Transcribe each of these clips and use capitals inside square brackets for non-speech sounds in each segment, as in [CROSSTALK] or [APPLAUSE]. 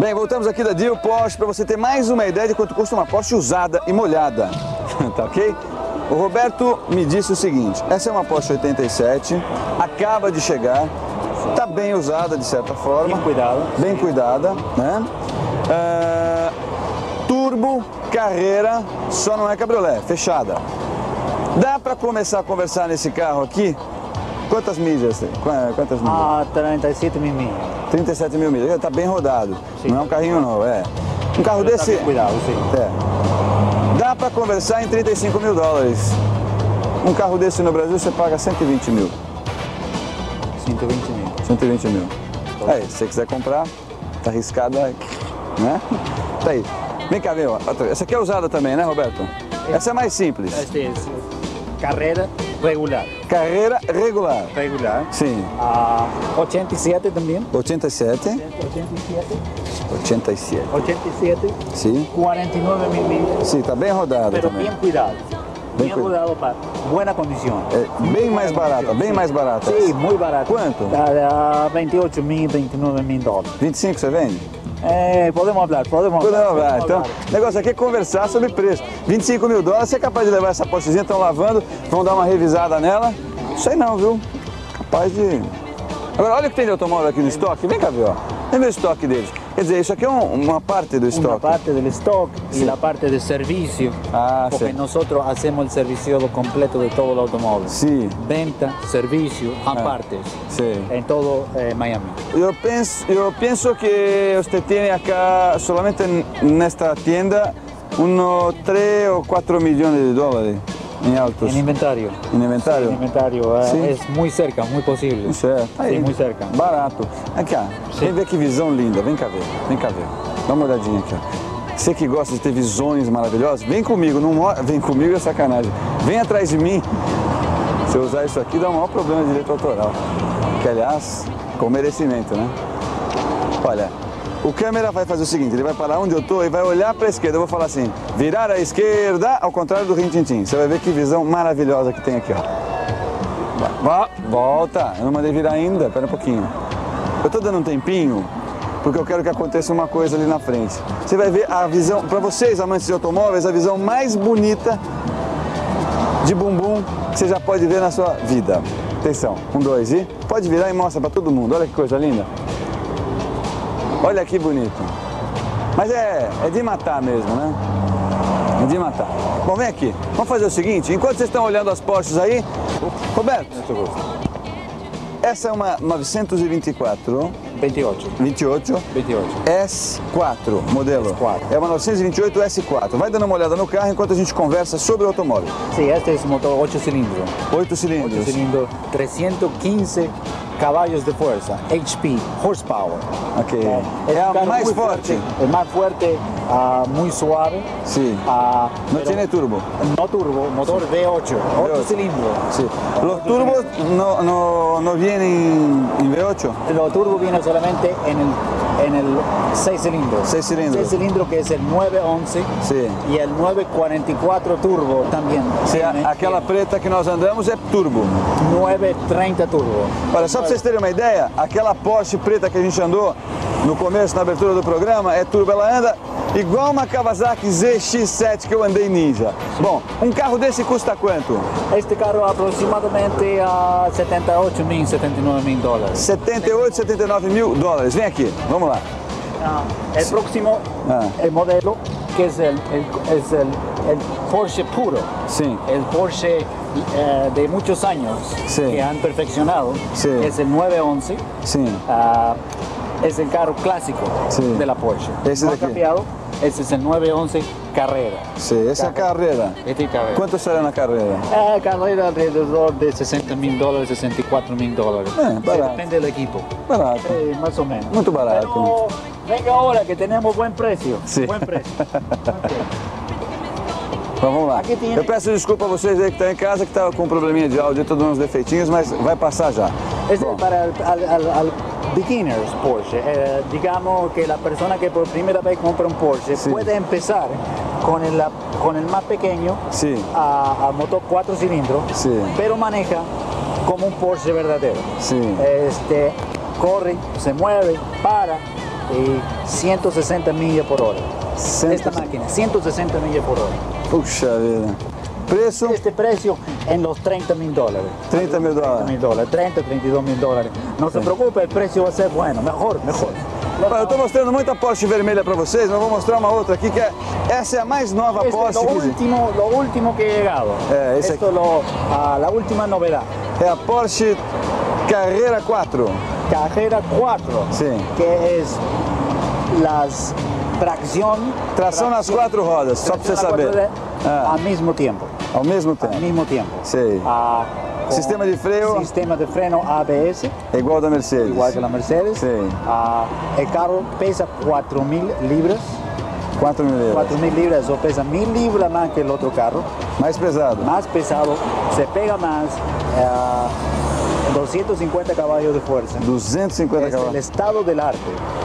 Bem, voltamos aqui da Deal Porsche para você ter mais uma ideia de quanto custa uma Porsche usada e molhada. [LAUGHS] tá ok? O Roberto me disse o seguinte, essa é uma Porsche 87, acaba de chegar, está bem usada de certa forma. Bem cuidada. Bem cuidada, né? Ah, turbo, carreira, só não é cabriolé, fechada. Dá para começar a conversar nesse carro aqui? Quantas milhas tem? Qua- Quantas milhas? Ah, 37 mil milhas. 37 mil milhas, está bem rodado. Sim. Não é um carrinho novo, é. Um carro Tá desse. bem cuidado, sim. É. Dá para conversar em 35 mil dólares. Um carro desse no Brasil você paga 120 mil. 120 mil. 120 mil. Aí, se você quiser comprar, tá arriscado aí. Né? Tá aí. Vem cá, meu. Essa aqui é usada também, né, Roberto? Essa é mais simples. Este es carrera regular. Carreira regular. Regular. Sim. Ah, 87 también. 87. 87. 87. 87. Sim. 49 mil. Sim, tá bem rodado Pero também. bien cuidado. Bien Bien, cuidado. para buena condición. É bem mais barata, bem mais barata. Sí, muy barato. ¿Cuánto? A, a 28 mil, 29 mil dólares. 25 você vende? Eh, podemos hablar, podemos Podemos hablar. hablar. Então, podemos o negócio aqui é conversar sobre preço. 25 mil dólares, você é capaz de levar essa Porschezinha, estão lavando, vão dar uma revisada nela? Isso aí não, viu? Capaz de... Agora, olha o que tem de automóvel aqui no estoque. Vem cá ver, ó. Vem ver o estoque deles. Quer dizer, isso aqui é um- uma parte do Una estoque. parte del stock Sí. y la parte de servicio, Ah, porque sí. nosotros hacemos el servicio completo de todo el automóvil. Sim, Venta, servicio, Ah. aparte, sim. en todo eh, Miami. Eu penso, eu penso que você tem acá, solamente nesta tienda, uns 3 ou 4 milhões de dólares em autos. En inventario. Em inventário? En inventario, eh, Sí. es muy cerca, muy posible. É, tá aí. Sim, muito cerca. Barato. Aqui, ó. Vem ver que visão linda. Vem cá ver. Vem cá ver. Dá uma olhadinha aqui, ó. Você que gosta de ter visões maravilhosas, vem comigo. Não mo- Vem comigo é sacanagem. Vem atrás de mim. Se eu usar isso aqui, dá um maior problema de direito autoral. Que, aliás, com merecimento, né? Olha, o câmera vai fazer o seguinte, ele vai parar onde eu tô e vai olhar para a esquerda. Eu vou falar assim, virar à esquerda, ao contrário do Rintintim. Você vai ver que visão maravilhosa que tem aqui, ó. Volta. Eu não mandei virar ainda, pera um pouquinho. Eu tô dando um tempinho porque eu quero que aconteça uma coisa ali na frente. Você vai ver a visão, para vocês amantes de automóveis, a visão mais bonita de bumbum que você já pode ver na sua vida. Atenção, um, dois e pode virar e mostra para todo mundo. Olha que coisa linda. Olha que bonito. Mas é, é de matar mesmo, né? É de matar. Bom, vem aqui. Vamos fazer o seguinte, enquanto vocês estão olhando as Porsches aí, Roberto, essa é uma 924 28. 28 28. S4 modelo. S4. É uma 928 S4. Vai dando uma olhada no carro enquanto a gente conversa sobre o automóvel. Sí, este es motor 8 cilindros. 8 8 cilindros. cilindros, 315 caballos de fuerza, HP, horsepower. Ok. Es a carro mais muy forte. El más fuerte, muy suave. Ah, No tiene turbo. No turbo, motor V8, 8 cilindros. Sí. Los turbos no, no, no vienen en V8. Los turbos vienen solamente en el, en el 6 cilindros. Seis cilindros. 6 cilindros que es el 911 Sí. y el 944 turbo también. Se Tiene a- aquela preta que nós andamos é turbo. 930 turbo. Para vocês terem uma ideia, aquela Porsche preta que a gente andou no começo, na abertura do programa, é turbo. Ela anda igual uma Kawasaki ZX7 que eu andei Ninja. Bom, um carro desse custa quanto? Este carro aproximadamente a 78 mil, 79 mil dólares. 78, 79 mil dólares. Vem aqui, vamos lá. Ah, el próximo Ah. el modelo que es el, el- es el, el Porsche puro. Sim. El Porsche eh, de muchos años Sí. que han perfeccionado Sí. es el 911. Sim. Ah, es el carro clásico Sí. de la Porsche. Ese no de ha cambiado. Ese es el 911 Carrera. Sim, essa é a carreira. Este es carrera. Quanto será na carreira? Eh, carrera alrededor de 60 mil dólares, 64 mil dólares. Eh, Sí, depende del equipo. Barato. Más o menos. Muito barato. Pero venga ahora que tenemos buen precio. Sí. Buen precio. [LAUGHS] Ok. Vamos lá. Eu peço desculpa a vocês aí que estão em casa, que estava com um probleminha de áudio, dando uns defeitinhos, mas vai passar já. Es Bom, para el, beginners Porsche. Eh, digamos que la persona que por primera vez compra un Porsche Sí. puede empezar con el, con el más pequeño Sí. a, a motor 4 cilindros, Sí. pero maneja como un Porsche verdadero. Este, corre, se mueve, para, y 160 millas por hora. Cento- Esta máquina, 160 millas por hora. Puxa vida. Preço? Este precio en los 30 mil dólares. 30 mil dólares. 30 mil dólares, 30, 32 mil dólares. No se preocupe, el precio va a ser bueno, mejor, mejor. Eu estou mostrando muita Porsche vermelha para vocês, mas vou mostrar uma outra aqui que é essa é a mais nova Este es Porsche que existe. último, lo último que ha llegado. Eh, ese Esto es lo, ah, la última novedad. É a Porsche Carrera 4. Cajera 4, Sí. que es las tracción. Tração nas quatro rodas, só para você saber. Ah. Al mismo tiempo. Ao mesmo tempo. mismo tiempo. Sí. Ah, con Sistema de freno. Sistema de freno ABS, É igual ao da Mercedes. igual que la Mercedes. Sí. Ah, el carro pesa 4.000 libras. 4 mil euros. 4.000 libras o pesa 1.000 libras más que el otro carro. Mais pesado. Más pesado, se pega más. ah, 250 caballos de fuerza. 250 Es el cavalos. estado del arte.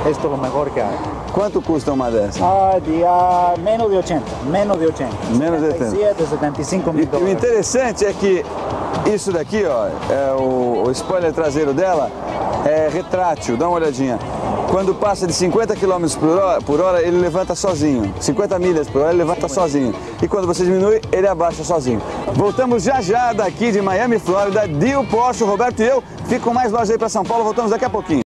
Esto es lo mejor que hay. Quanto custa uma dessa? Ah, día menos de 80. Menos de 80. Menos de 80. 77, 75 E, mil e o dólares. interessante é que isso daqui, ó, é o, o spoiler traseiro dela é retrátil, dá uma olhadinha. Quando passa de 50 km por hora, por hora, ele levanta sozinho. 50 milhas por hora, ele levanta sozinho. E quando você diminui, ele abaixa sozinho. Voltamos já já daqui de Miami, Flórida, Dio Porsche, Roberto e eu. Fico com mais lojas aí para São Paulo, voltamos daqui a pouquinho.